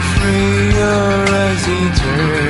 free your eyes.